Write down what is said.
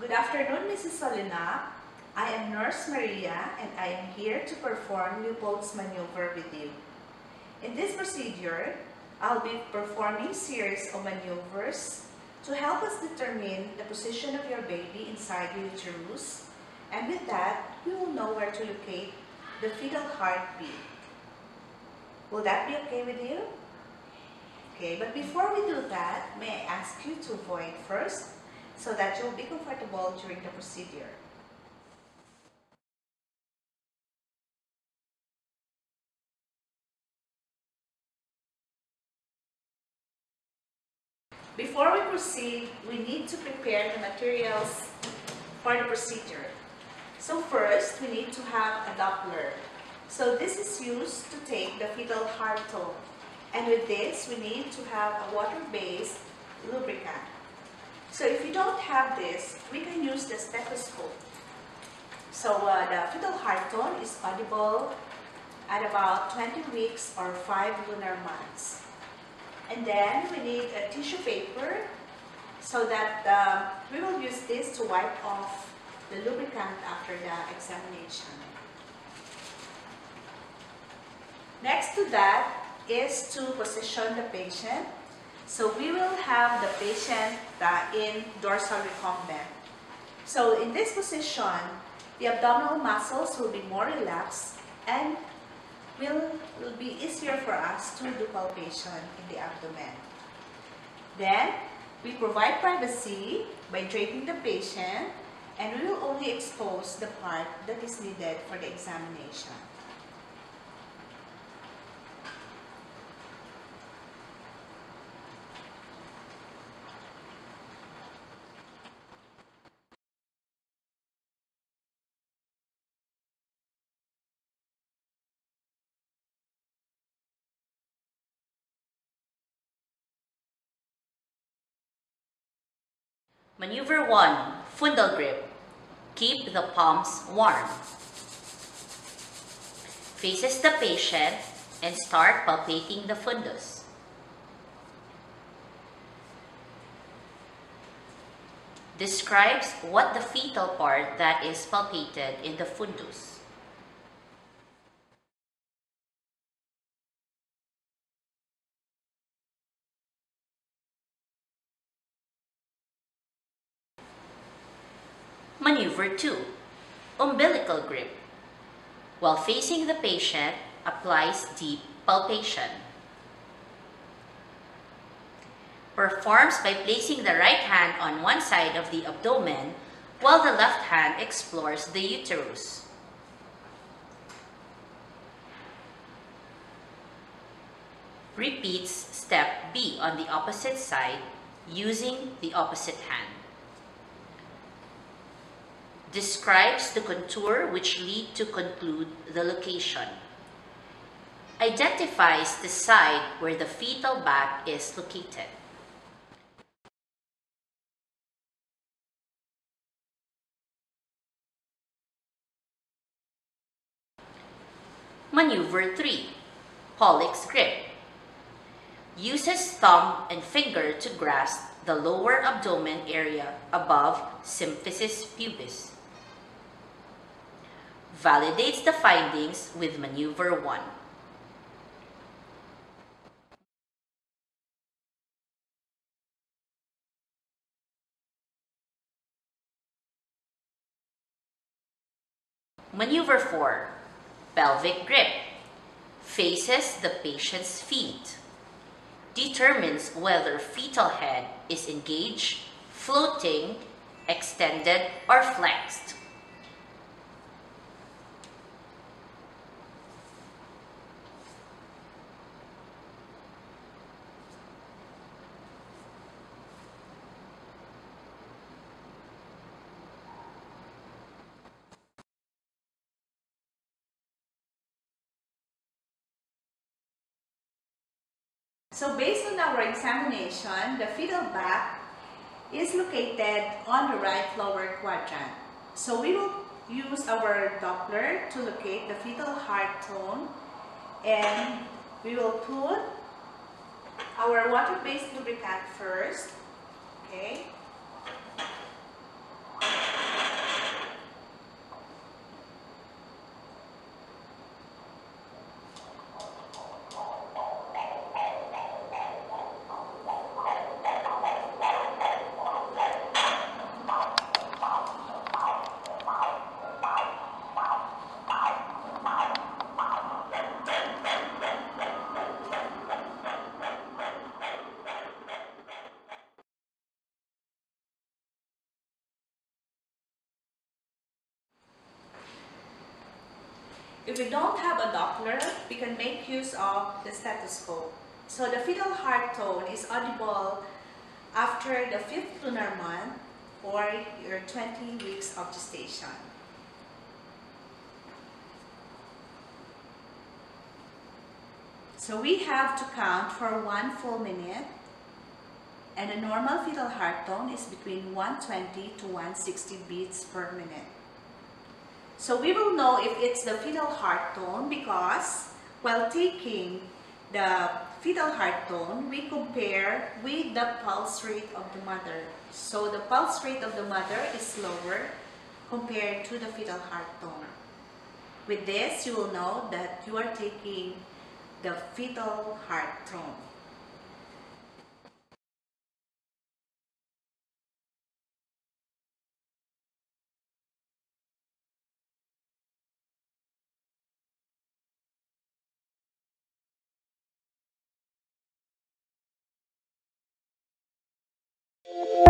Good afternoon, Mrs. Solina. I am Nurse Maria and I am here to perform Leopold's maneuver with you. In this procedure, I'll be performing series of maneuvers to help us determine the position of your baby inside the uterus and with that, we will know where to locate the fetal heartbeat. Will that be okay with you? Okay, but before we do that, may I ask you to void first so that you'll be comfortable during the procedure. Before we proceed, we need to prepare the materials for the procedure. So first, we need to have a Doppler. So this is used to take the fetal heart tone. And with this, we need to have a water-based lubricant. So if you don't have this, we can use the stethoscope. So uh, the fetal heart tone is audible at about 20 weeks or 5 lunar months. And then we need a tissue paper so that uh, we will use this to wipe off the lubricant after the examination. Next to that is to position the patient. So we will have the patient uh, in dorsal recumbent. So in this position, the abdominal muscles will be more relaxed and will, will be easier for us to do palpation in the abdomen. Then, we provide privacy by draping the patient and we will only expose the part that is needed for the examination. Maneuver 1, Fundal Grip. Keep the palms warm. Faces the patient and start palpating the fundus. Describes what the fetal part that is palpated in the fundus. Maneuver 2. Umbilical grip. While facing the patient, applies deep palpation. Performs by placing the right hand on one side of the abdomen while the left hand explores the uterus. Repeats step B on the opposite side using the opposite hand describes the contour which lead to conclude the location. Identifies the side where the fetal back is located. Maneuver 3. Pawlik's grip. Uses thumb and finger to grasp the lower abdomen area above symphysis pubis. Validates the findings with maneuver 1. Maneuver 4. Pelvic grip. Faces the patient's feet. Determines whether fetal head is engaged, floating, extended, or flexed. So based on our examination, the fetal back is located on the right lower quadrant. So we will use our Doppler to locate the fetal heart tone and we will put our water-based lubricant first, okay? If we don't have a Doppler, we can make use of the stethoscope. So the fetal heart tone is audible after the fifth lunar month or your 20 weeks of gestation. So we have to count for one full minute and a normal fetal heart tone is between 120 to 160 beats per minute. So we will know if it's the fetal heart tone because while taking the fetal heart tone, we compare with the pulse rate of the mother. So the pulse rate of the mother is lower compared to the fetal heart tone. With this, you will know that you are taking the fetal heart tone. you